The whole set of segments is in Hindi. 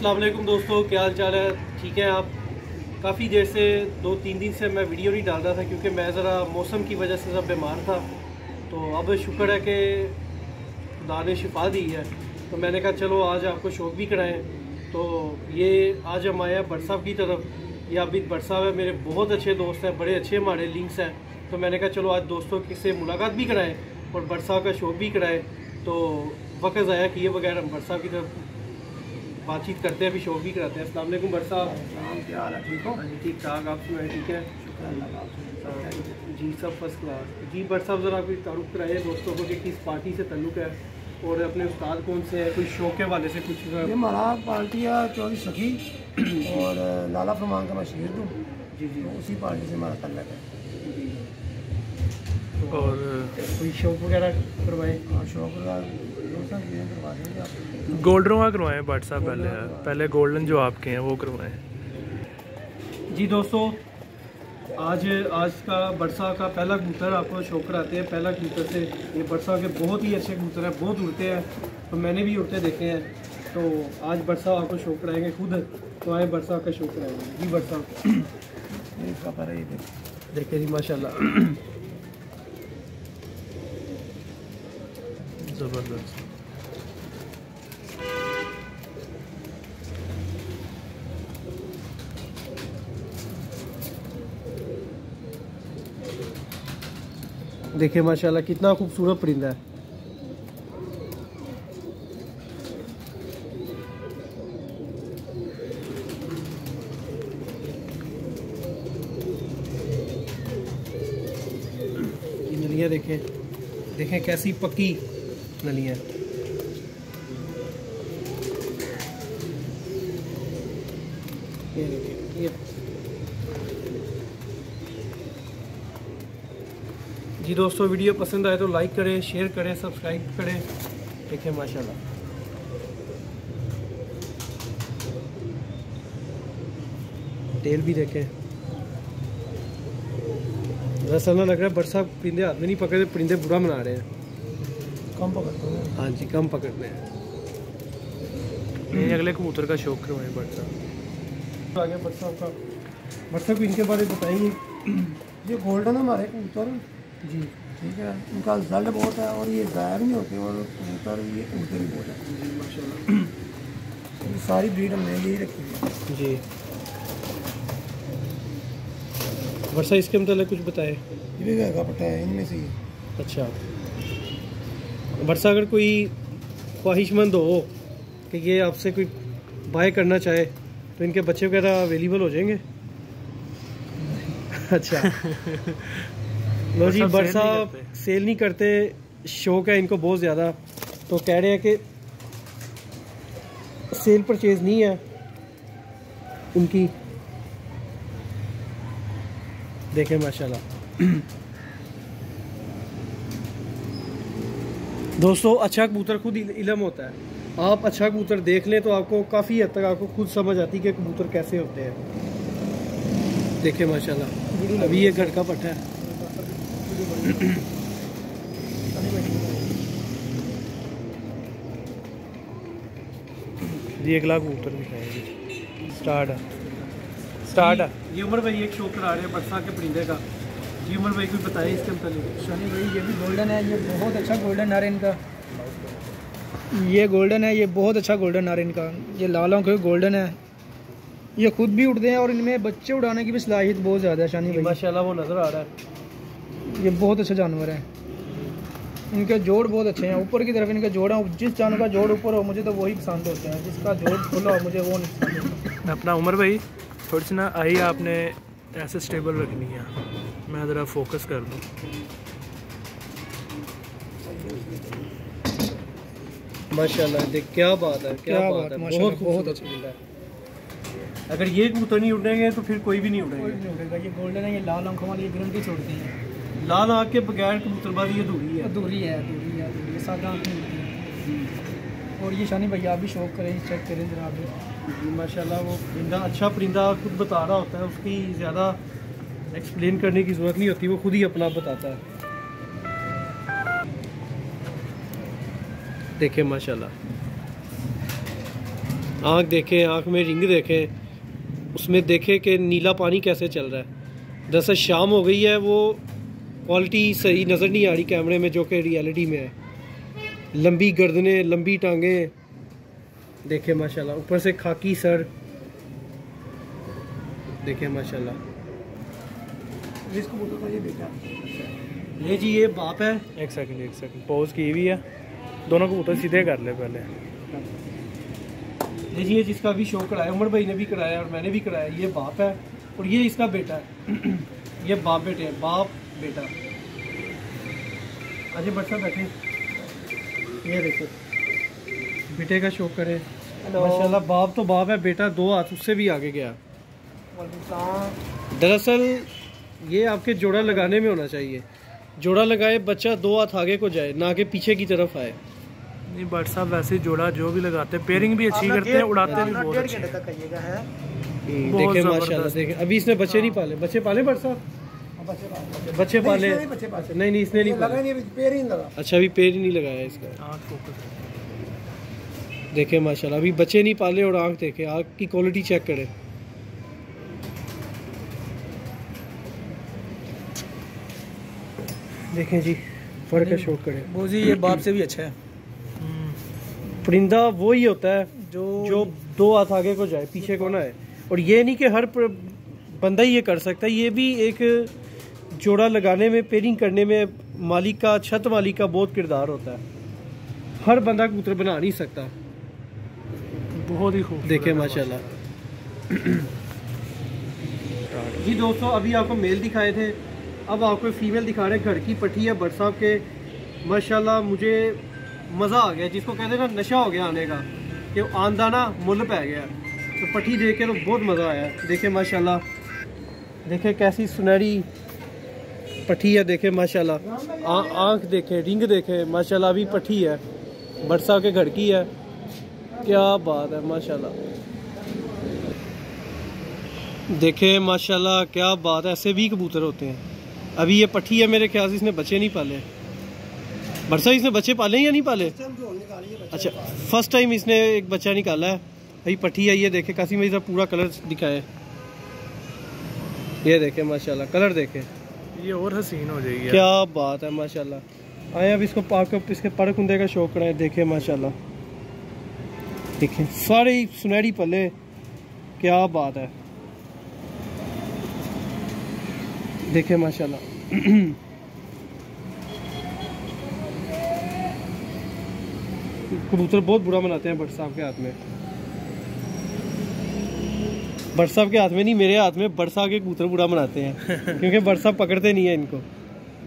असलम दोस्तों, क्या हाल चाल है? ठीक है आप? काफ़ी देर से दो तीन दिन से मैं वीडियो नहीं डाल रहा था क्योंकि मैं ज़रा मौसम की वजह से सब बीमार था। तो अब शुक्र है कि खुदा ने शिफा दी है। तो मैंने कहा, चलो, आज आपको शौक भी कराएँ। तो ये आज हम आए हैं बरसाब की तरफ़। ये अभी बरसाब है, मेरे बहुत अच्छे दोस्त हैं, बड़े अच्छे हमारे लिंक्स हैं। तो मैंने कहा, चलो, आज दोस्तों से मुलाकात भी कराएँ और बरसाब का शौक भी कराएँ। तो वक्त ज़ाया किए बगैर हम बरसाब की तरफ़ बातचीत करते हैं अभी शो भी कराते हैं। असलम क्या हाल है ठीक हो? हाँ ठीक ठाक आप सुनाए ठीक है? हाँ, जी सब फ़र्स्ट क्लास जी बर साहब ज़रा कोई तारुफ कराइए दोस्तों को कि किस पार्टी से तल्लुक़ है और अपने उस्ताद कौन से हैं? कोई शो के वाले से कुछ ये हमारा पार्टी है चौधरी सखी और लाला फरमान का मैं शेर दूँ जी जी। तो उसी पार्टी से हमारा तल्लक है। और कोई शौक वगैरह करवाए? और शौक का गोल्डन का करवाएँ बट साहब पहले पहले गोल्डन जो आपके हैं वो करवाएँ। जी दोस्तों आज आज का बरसा का पहला कबूतर आपको शौक कराते हैं। पहला कबूतर से ये बरसा के बहुत ही अच्छे कबूतर हैं बहुत उड़ते हैं तो मैंने भी उड़ते देखे हैं। तो आज बरसा आपको शौक कराएँगे खुद तो आए बरसा का शौक कराएँगे। जी बरसा। इसका पर देखे। जी माशाल्लाह। ज़बरदस्त। देखिए माशाल्लाह कितना खूबसूरत परिंदा है। नलियाँ देखें देखें कैसी पक्की नलियाँ। जी दोस्तों वीडियो पसंद आए तो लाइक करें शेयर करें सब्सक्राइब करें। देखें माशाल्लाह। तेल भी देखें। ऐसा ना लग रहा है बरसा परिंदे हाथ में नहीं पकड़े परिंदे बुरा मना रहे हैं। कम पकड़ते हैं। हाँ जी कम पकड़ने हैं। ये अगले कबूतर का शौक करवाएँ बट साहब। आगे बरसा का। बरसा को इनके बारे में बताएँगे ये गोल्डन हमारे कबूतर। जी ठीक है। इनका रिज़ल्ट बहुत है और ये गायब नहीं होते और कबूतर ये उड़ते भी बहुत है। सारी ब्रीड हमने यही रखी हुई है। जी। वर्षा इसके मतलब कुछ बताए? ये पट्टा है इनमें से ही अच्छा। वर्षा अगर कोई ख्वाहिशमंद हो कि ये आपसे कोई बाय करना चाहे तो इनके बच्चे वगैरह अवेलेबल हो जाएँगे? अच्छा। लो जी नहीं करते। सेल नहीं करते। शौक है इनको बहुत ज़्यादा। तो कह रहे हैं कि सेल परचेज नहीं है। उनकी देखें माशाल्लाह। दोस्तों अच्छा कबूतर खुद इलम होता है। आप अच्छा कबूतर देख लें तो आपको काफ़ी हद तक आपको खुद समझ आती है कि कबूतर कैसे होते हैं। देखें माशाल्लाह। अभी ये घर का पट्टा है। जी अगला कबूतर दिखाएँगे स्टार्ट है स्टार्ट है। ये उमर भाई एक शो करा रहे हैं बरसा के परिंदे का। जी उमर भाई कोई बताए इसके मतलब शनि भाई ये भी गोल्डन है ये बहुत अच्छा गोल्डन नर है इनका ये गोल्डन है ये बहुत अच्छा गोल्डन नर है इनका ये लाल आँख गोल्डन है। ये खुद भी उड़ते हैं और इनमें बच्चे उड़ाने की भी सलाहियत बहुत ज़्यादा है शानी भाई। माशाल्लाह वो नज़र आ रहा है। ये बहुत अच्छे जानवर है। इनके जोड़ बहुत अच्छे हैं। ऊपर की तरफ़ इनके जोड़ हैं। जिस जानवर का जोड़ ऊपर हो मुझे तो वही पसंद होते हैं। जिसका जोड़ खुला हो मुझे वो नहीं पसंद होता। अपना उमर भाई थोड़ी सी ना आई आपने ऐसे स्टेबल रखनी है। मैं ज़रा फोकस कर दूँ। माशाल्लाह देख क्या बात है क्या, क्या बात बात, है। बहुत बहुत अच्छा अगर ये कबूतर नहीं उड़ेंगे तो फिर कोई भी नहीं उड़ेगा। ये गोल्डन है ये लाल आँखों वाली गारंटी छोड़ती हैं। लाल आँख के बगैर कबूतरबाजी अधूरी है अधूरी है अधूरी है अधूरी है सादा आँख नहीं होती है और ये शानी भैया आप भी शौक करें चेक करें भी। जी माशाल्लाह वो परिंदा अच्छा परिंदा खुद बता रहा होता है उसकी ज़्यादा एक्सप्लेन करने की ज़रूरत नहीं होती वो खुद ही अपना बताता है देखिए माशाल्लाह आँख देखें आँख में रिंग देखें उसमें देखें कि नीला पानी कैसे चल रहा है दरअसल शाम हो गई है वो क्वालिटी सही नज़र नहीं आ रही कैमरे में जो कि रियलिटी में है। लंबी गर्दनें लंबी टांगें। देखें माशाल्लाह ऊपर से खाकी सर। देखें माशाल्लाह। ये जी ये बाप है। एक सेकंड एक सेकंड पोज की हुई है। दोनों कबूतर सीधे कर ले पहले। ये जी ये जिसका भी शो कराया उमर भाई ने भी कराया और मैंने भी कराया ये बाप है। और ये इसका बेटा है। ये बाप बेटे हैं। बाप बेटा। अजय भट्ट साहब बैठे ये देखो। बेटे का शो करे। माशाल्लाह बाप तो बाप है बेटा दो हाथ उससे भी आगे गया। दरअसल ये आपके जोड़ा लगाने में होना चाहिए। जोड़ा लगाए बच्चा दो हाथ आगे को जाए ना कि पीछे की तरफ़ आए। नहीं बट साहब वैसे जोड़ा जो भी लगाते हैं पेयरिंग भी अच्छी करते हैं उड़ाते भी बहुत अच्छे है? देखे माशाल्लाह देखे अभी इसने बच्चे नहीं पाले। बच्चे पाले बट साहब? बच्चे पाले। नहीं बच्चे पाले। नहीं नहीं इसने नहीं लगा नहीं अभी पैर ही नहीं लगा। अच्छा अभी पेड़ ही नहीं लगाया इसका। आँख फोकस देखे माशाल्लाह अभी बच्चे नहीं पाले और आँख देखे। आँख की क्वालिटी चेक करे। देखें जी फ़र्क है शो करे। बोजी ये बाप से भी अच्छा है। परिंदा वो ही होता है जो जो दो हाथ आगे को जाए पीछे को ना है और ये नहीं कि हर प्र- बंदा ही ये कर सकता है। ये भी एक जोड़ा लगाने में पेयरिंग करने में मालिक का छत मालिक का बहुत किरदार होता है। हर बंदा कबूतर बना नहीं सकता। बहुत ही खूब देखे माशाल्लाह। जी दोस्तों अभी आपको मेल दिखाए थे। अब आपको फीमेल दिखा रहे हैं घर की पट्टी है बट साहब के। माशाल्लाह मुझे मज़ा आ गया। जिसको कहते हैं ना नशा हो गया आने का कि आंदा ना मुल पै गया। तो पट्टी देख के तो बहुत मज़ा आया। देखे माशाल्लाह। देखे कैसी सुनहरी है, देखे, माशाल्लाह। आँख देखे, रिंग देखे, माशाल्लाह, अभी पट्टी है। साहब के घर की है। क्या बात है, माशाल्लाह। देखे, माशाल्लाह, क्या बात है, ऐसे भी कबूतर होते हैं। अभी ये पठी है, मेरे ख्याल से इसने बच्चे नहीं पाले। बरसा इसने बच्चे पाले या नहीं पाले? अच्छा फ़र्स्ट टाइम इसने एक बच्चा निकाला है। अभी पट्टी है, ये देखे कासी मेरी पूरा कलर दिखाए। ये देखे, माशाल्लाह कलर देखे। ये और हसीन हो जाएगी क्या बात है, माशाल्लाह। आए, अब इसको पाक इसके पड़ कुंदे का शौक कराए देखे, माशाल्लाह। देखें। सारे सुनहरी पल्ले क्या बात है। देखे, माशाल्लाह। कबूतर बहुत बुरा मनाते हैं, भट्ट साहब के हाथ में। भट्ट साहब के हाथ में नहीं मेरे हाथ में साहब के कबूतर बुरा बनाते हैं क्योंकि साहब पकड़ते नहीं है इनको।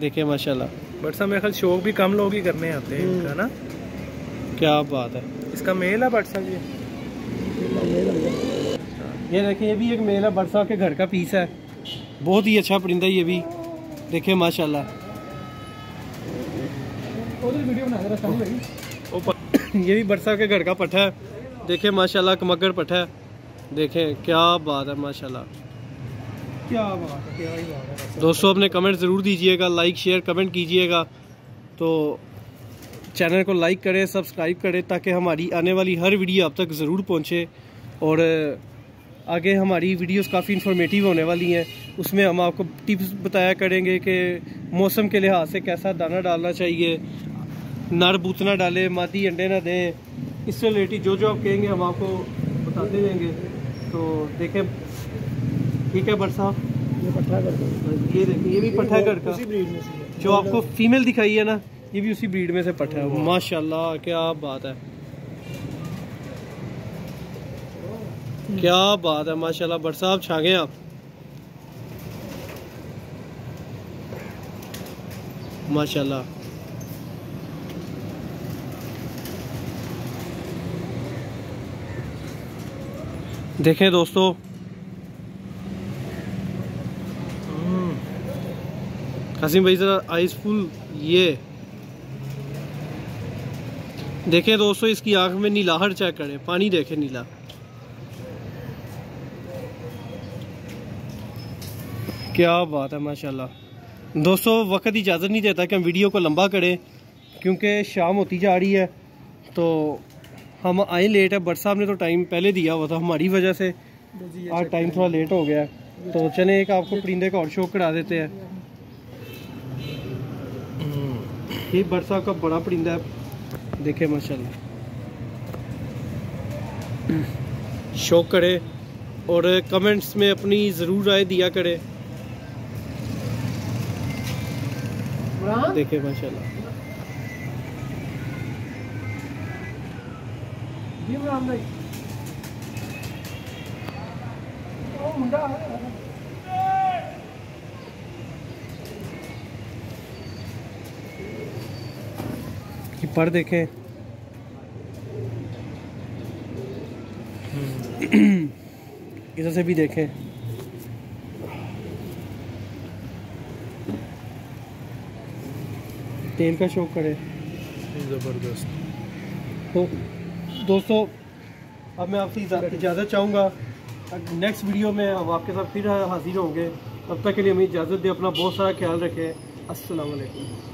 देखिए माशाल्लाह। बट साहब मेरे ख्याल शौक भी कम लोग ही करने आते हैं इनका ना? क्या बात है। इसका मेल है बट साहब जी ये देखिए ये भी एक मेल है भट्ट साहब के घर का पीस है। बहुत ही अच्छा परिंदा ये भी। देखिए माशाल्लाह। ये भी साहब के घर का पट्टा है। देखिए माशाल्लाह कमगर पट्टा है। देखें क्या बात है माशाल्लाह। क्या बात है क्या ही बात है दोस्तों अपने कमेंट ज़रूर दीजिएगा लाइक शेयर कमेंट कीजिएगा। तो चैनल को लाइक करें सब्सक्राइब करें ताकि हमारी आने वाली हर वीडियो आप तक ज़रूर पहुँचे। और आगे हमारी वीडियोस काफ़ी इन्फॉर्मेटिव होने वाली हैं। उसमें हम आपको टिप्स बताया करेंगे कि मौसम के लिहाज से कैसा दाना डालना चाहिए नर बूतना डालें मादी अंडे ना दें। इससे रिलेटेड जो जो आप कहेंगे हम आपको बताते रहेंगे। तो देखें ठीक है भट्ट साहब? ये ये देखिए ये भी घर का। जो आपको फीमेल दिखाई है ना ये भी उसी ब्रीड में से पट्टा है। माशाल्लाह क्या बात है। क्या बात है माशाल्लाह। बट साहब छा गए आप। माशाल्लाह। देखें दोस्तों। हम्म, कासिम भाई जरा आइस फुल ये। देखें दोस्तों इसकी आँख में नीलाहट चेक करें पानी देखें नीला। क्या बात है माशाल्लाह। दोस्तों वक्त इजाज़त नहीं देता कि हम वीडियो को लंबा करें क्योंकि शाम होती जा रही है तो हम आए लेट है बट साहब ने तो टाइम पहले दिया हुआ था हमारी वजह से। आज टाइम थोड़ा लेट हो गया है। तो चले एक आपको परिंदे का और शो करा देते हैं। ये बट साहब का बड़ा परिंदा है। देखे माशाल्लाह। शौक करे और कमेंट्स में अपनी ज़रूर राय दिया करे। देखे माशाल्लाह। पर देखे। हम्म। इधर से भी देखे। तेल का शौक करे। ज़बरदस्त। तो दोस्तों, अब मैं आपसे इजाज़त चाहूँगा। नेक्स्ट वीडियो में हम आपके साथ फिर हाजिर होंगे। तब तक के लिए हमें इजाज़त दें, अपना बहुत सारा ख्याल रखें। अस्सलाम वालेकुम